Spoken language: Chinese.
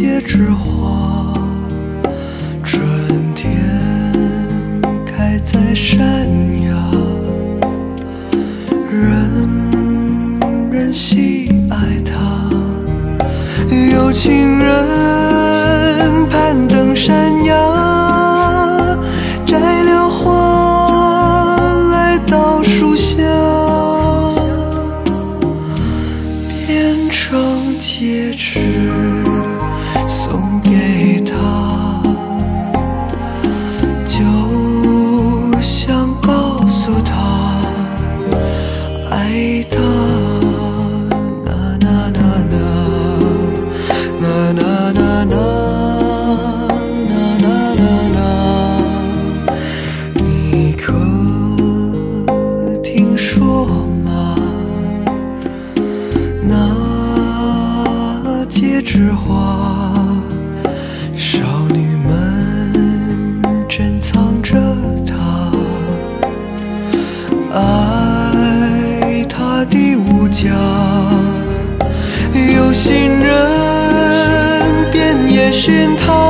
界之花，春天开在山崖，人人喜爱它。有情人爱他。啦啦啦啦。啦啦啦啦，啦啦啦啦，你可听说吗？那戒指花，少女们珍藏家。有心人遍野寻他。